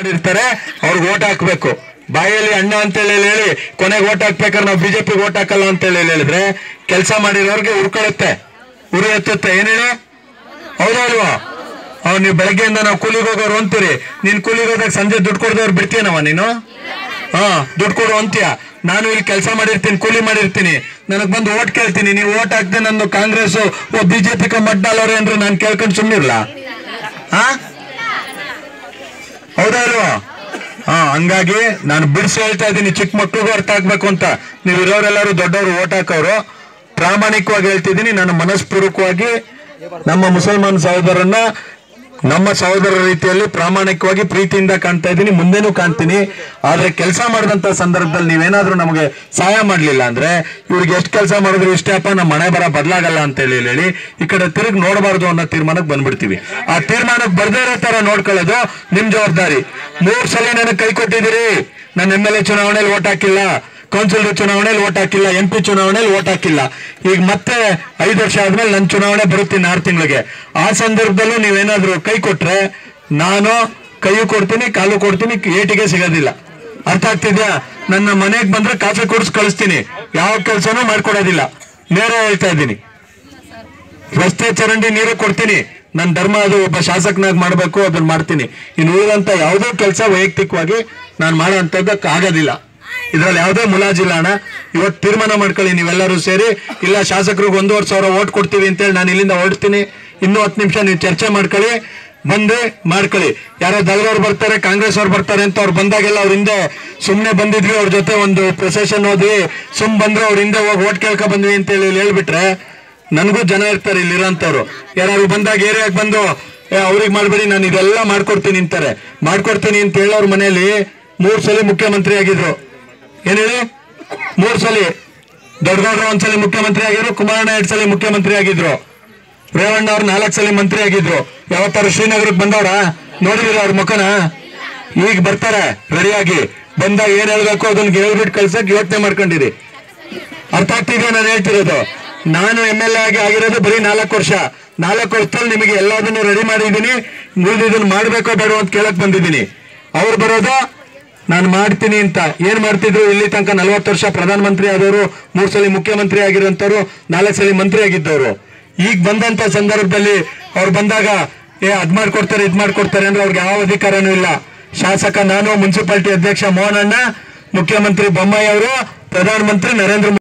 ಮಾಡಿರ್ತಾರೆ, ಅವ್ರಿಗೆ ಓಟ್ ಹಾಕ್ಬೇಕು. ಬಾಯಲ್ಲಿ ಅಣ್ಣ ಅಂತೇಳಿ ಹೇಳಿ ಕೊನೆಗೆ ಓಟ್ ಹಾಕ್ಬೇಕಾದ್ರೆ ನಾವು ಬಿಜೆಪಿ ಓಟ್ ಹಾಕಲ್ಲ ಅಂತೇಳಿ ಹೇಳಿದ್ರೆ, ಕೆಲಸ ಮಾಡಿರೋರ್ಗೆ ಉರ್ಕೊಳುತ್ತೆ ಉರಿ ಎತ್ತುತ್ತೆ. ಏನ್ ಹೇಳಿ? ಅವ್ ನೀವು ಬೆಳಗ್ಗೆಯಿಂದ ನಾವು ಕೂಲಿಗೆ ಹೋಗೋರು ಅಂತೀರಿ. ನೀನ್ ಕೂಲಿಗೆ ಹೋದಾಗ ಸಂಜೆ ದುಡ್ಡು ಕೊಡ್ದವ್ರು ಬಿಡ್ತೀನವ ನೀನು? ಹಾ, ದುಡ್ಡು ಕೊಡು ಅಂತೀಯ. ನಾನು ಇಲ್ಲಿ ಕೆಲಸ ಮಾಡಿರ್ತೀನಿ, ಕೂಲಿ ಮಾಡಿರ್ತೀನಿ. ನನಗೆ ಬಂದು ಓಟ್ ಕೇಳ್ತೀನಿ. ನೀವು ಓಟ್ ಹಾಕ್ದೆ ನನ್ನ ಕಾಂಗ್ರೆಸ್ ಬಿಜೆಪಿ ಕಮ್ಮಡ್ಡಲ್ಲವ್ರೆ ಅಂದ್ರೆ ನಾನು ಕೇಳ್ಕೊಂಡು ಸುಮ್ಮನಿರ್ಲಾ ಹಾ? ಹೌದಾ ಅಲ್ವಾ ಹಾ, ಹಂಗಾಗಿ ನಾನು ಬಿಡಿಸಿ ಹೇಳ್ತಾ ಇದ್ದೀನಿ, ಚಿಕ್ಕ ಮಕ್ಕಳಿಗೂ ಅರ್ಥ ಆಗ್ಬೇಕು ಅಂತ. ನೀವು ಇರೋರೆಲ್ಲರೂ ದೊಡ್ಡವರು, ಓಟ್ ಹಾಕೋರು ಪ್ರಾಮಾಣಿಕವಾಗಿ ಹೇಳ್ತಿದ್ದೀನಿ ನಾನು ಮನಸ್ಪೂರ್ವಕವಾಗಿ ನಮ್ಮ ಮುಸಲ್ಮಾನ್ ಸಹೋದರನ್ನ ನಮ್ಮ ಸಹೋದರ ರೀತಿಯಲ್ಲಿ ಪ್ರಾಮಾಣಿಕವಾಗಿ ಪ್ರೀತಿಯಿಂದ ಕಾಣ್ತಾ ಇದ್ದೀನಿ. ಮುಂದೆನೂ ಕಾಣ್ತೀನಿ. ಆದ್ರೆ ಕೆಲಸ ಮಾಡಿದಂತ ಸಂದರ್ಭದಲ್ಲಿ ನೀವೇನಾದ್ರೂ ನಮಗೆ ಸಹಾಯ ಮಾಡ್ಲಿಲ್ಲ ಅಂದ್ರೆ ಇವ್ರಿಗೆ ಎಷ್ಟು ಕೆಲಸ ಮಾಡಿದ್ರು ಇಷ್ಟೇಪ್ಪ ನಮ್ಮ ಮನೆ ಬರ ಬದಲಾಗಲ್ಲ ಅಂತ ಹೇಳಿ ಹೇಳಿ ಈ ಕಡೆ ತಿರುಗಿ ನೋಡಬಾರ್ದು ಅನ್ನೋ ತೀರ್ಮಾನಕ್ಕೆ ಬಂದ್ಬಿಡ್ತೀವಿ. ಆ ತೀರ್ಮಾನಕ್ಕೆ ಬರ್ದೇ ಇರೋ ತರ ನೋಡ್ಕೊಳ್ಳೋದು ನಿಮ್ ಜವಾಬ್ದಾರಿ. ಮೂರ್ ಸಲ ನನಗೆ ಕೈ ಕೊಟ್ಟಿದ್ದೀರಿ. ನನ್ನ ಎಂ ಎಲ್ ಎ ಚುನಾವಣೆಯಲ್ಲಿ ಓಟ್ ಹಾಕಿಲ್ಲ. ಕೌನ್ಸಿಲರ್ ಚುನಾವಣೆಯಲ್ಲಿ ಓಟ್ ಹಾಕಿಲ್ಲ ಎಂ ಪಿ ಚುನಾವಣೆಯಲ್ಲಿ ಓಟ್ ಹಾಕಿಲ್ಲ. ಈಗ ಮತ್ತೆ ಐದು ವರ್ಷ ಆದ್ಮೇಲೆ ನನ್ನ ಚುನಾವಣೆ ಬರುತ್ತೀನಿ ಆರು ತಿಂಗಳಿಗೆ. ಆ ಸಂದರ್ಭದಲ್ಲೂ ನೀವೇನಾದ್ರೂ ಕೈ ಕೊಟ್ರೆ ನಾನು ಕೈಯು ಕೊಡ್ತೀನಿ, ಕಾಲು ಕೊಡ್ತೀನಿ, ಏಟಿಗೆ ಸಿಗೋದಿಲ್ಲ. ಅರ್ಥ ಆಗ್ತಿದ್ಯಾ? ನನ್ನ ಮನೆಗೆ ಬಂದ್ರೆ ಕಾಫಿ ಕುಡಿಸ್ ಕಳಿಸ್ತೀನಿ. ಯಾವ ಕೆಲಸನೂ ಮಾಡ್ಕೊಡೋದಿಲ್ಲ. ನೇರ ಹೇಳ್ತಾ ಇದ್ದೀನಿ. ರಸ್ತೆ ಚರಂಡಿ ನೀರು ಕೊಡ್ತೀನಿ. ನನ್ನ ಧರ್ಮ ಅದು ಒಬ್ಬ ಶಾಸಕನಾಗಿ ಮಾಡಬೇಕು, ಅದನ್ನ ಮಾಡ್ತೀನಿ. ಇನ್ನು ಉಳಿದಂತ ಯಾವುದೋ ಕೆಲಸ ವೈಯಕ್ತಿಕವಾಗಿ ನಾನು ಮಾಡೋ ಅಂಥದ್ದಕ್ಕೆ ಆಗೋದಿಲ್ಲ ಇದ್ರಲ್ಲಿ ಯಾವುದೇ ಮುಲಾಜಿಲ್ಲ ಅಣ್ಣ. ಇವತ್ತು ತೀರ್ಮಾನ ಮಾಡ್ಕೊಳ್ಳಿ, ನೀವೆಲ್ಲರೂ ಸೇರಿ. ಇಲ್ಲ, ಶಾಸಕರಿಗೆ ಒಂದೂವರೆ ಸಾವಿರ ಓಟ್ ಕೊಡ್ತೀವಿ ಅಂತೇಳಿ ನಾನು ಇಲ್ಲಿಂದ ಹೊರಡ್ತೀನಿ. ಇನ್ನೂ ಹತ್ತು ನಿಮಿಷ ನೀವು ಚರ್ಚೆ ಮಾಡ್ಕೊಳ್ಳಿ, ಬಂದು ಮಾಡ್ಕೊಳ್ಳಿ. ಯಾರೋ ದಳದವ್ರು ಬರ್ತಾರೆ ಕಾಂಗ್ರೆಸ್ ಅವ್ರು ಬರ್ತಾರೆ ಅಂತ ಅವ್ರು ಬಂದಾಗೆಲ್ಲ ಅವ್ರ ಹಿಂದೆ ಸುಮ್ಮನೆ ಬಂದಿದ್ವಿ, ಅವ್ರ ಜೊತೆ ಒಂದು ಪ್ರೊಸೆಷನ್ ಹೋದ್ವಿ ಸುಮ್ ಬಂದ್ರೆ ಅವ್ರ ಹಿಂದೆ ಹೋಗಿ ಓಟ್ ಕೇಳ್ಕೊ ಬಂದ್ವಿ ಅಂತ ಹೇಳಿ ಹೇಳ್ಬಿಟ್ರೆ ನನಗೂ ಜನ ಇರ್ತಾರೆ ಇಲ್ಲಿ ಇರೋಂಥವ್ರು. ಯಾರು ಬಂದಾಗ ಏರಿಯಾಗೆ ಬಂದು ಅವ್ರಿಗೆ ಮಾಡ್ಬೇಡಿ, ನಾನು ಇದೆಲ್ಲ ಮಾಡ್ಕೊಡ್ತೀನಿ ಅಂತಾರೆ. ಮಾಡ್ಕೊಡ್ತೀನಿ ಅಂತ ಹೇಳೋರ್ ಮನೆಯಲ್ಲಿ ಮೂರು ಸಲ ಮುಖ್ಯಮಂತ್ರಿ ಆಗಿದ್ರು. ಏನ್ ಹೇಳಿ ಮೂರ್ ಸಲ ದೊಡ್ಡಗೌಡರು ಒಂದ್ಸಲಿ ಮುಖ್ಯಮಂತ್ರಿ ಆಗಿದ್ರು, ಕುಮಾರಣ್ಣ ಎರಡ್ ಸಲ ಮುಖ್ಯಮಂತ್ರಿ ಆಗಿದ್ರು. ರೇವಣ್ಣ ಅವ್ರು ನಾಲ್ಕು ಸಲ ಮಂತ್ರಿ ಆಗಿದ್ರು. ಯಾವತ್ತಾರು ಶ್ರೀನಗರಕ್ಕೆ ಬಂದವ್ರ? ನೋಡಿದ್ರ ಅವ್ರ ಮುಖನ? ಈಗ ಬರ್ತಾರೆ, ರೆಡಿಯಾಗಿ. ಬಂದಾಗ ಏನ್ ಹೇಳ್ಬೇಕು ಅದನ್ನ ಹೇಳ್ಬಿಟ್ಟು ಕಳ್ಸಕ್ ಯೋಚನೆ ಮಾಡ್ಕೊಂಡಿರಿ. ಅರ್ಥ ಆಗ್ತಿದೆ ನಾನು ಹೇಳ್ತಿರೋದು? ನಾನು ಎಂ ಎಲ್ ಎ ಆಗಿ ಆಗಿರೋದು ಬರೀ ನಾಲ್ಕು ವರ್ಷ. ನಾಲ್ಕು ವರ್ಷದಲ್ಲಿ ನಿಮಗೆ ಎಲ್ಲದನ್ನು ರೆಡಿ ಮಾಡಿದ್ದೀನಿ. ಇದನ್ನ ಮಾಡ್ಬೇಕೋ ಬೇಡ ಅಂತ ಕೇಳಕ್ ಬಂದಿದ್ದೀನಿ. ಅವ್ರು ಬರೋದು ನಾನು ಮಾಡ್ತೀನಿ ಅಂತ. ಏನ್ ಮಾಡ್ತಿದ್ರು? ಇಲ್ಲಿ ತನಕ ನಲ್ವತ್ತು ವರ್ಷ ಪ್ರಧಾನಮಂತ್ರಿ ಆದವರು, ಮೂರ್ ಸಲ ಮುಖ್ಯಮಂತ್ರಿ ಆಗಿರೋಂಥವ್ರು, ನಾಲ್ಕು ಸಲ ಮಂತ್ರಿ ಆಗಿದ್ದವರು. ಈಗ ಬಂದಂತ ಸಂದರ್ಭದಲ್ಲಿ ಅವ್ರು ಬಂದಾಗ, ಏ, ಅದ್ ಮಾಡ್ಕೊಡ್ತಾರೆ, ಇದ್ ಮಾಡ್ಕೊಡ್ತಾರೆ ಅಂದ್ರೆ ಅವ್ರಿಗೆ ಯಾವ ಅಧಿಕಾರನೂ ಇಲ್ಲ. ಶಾಸಕ, ನಾನು ಮುನ್ಸಿಪಾಲಿಟಿ ಅಧ್ಯಕ್ಷ ಮೋಹನಣ್ಣ, ಮುಖ್ಯಮಂತ್ರಿ ಬೊಮ್ಮಾಯಿ ಅವರು, ಪ್ರಧಾನಮಂತ್ರಿ ನರೇಂದ್ರ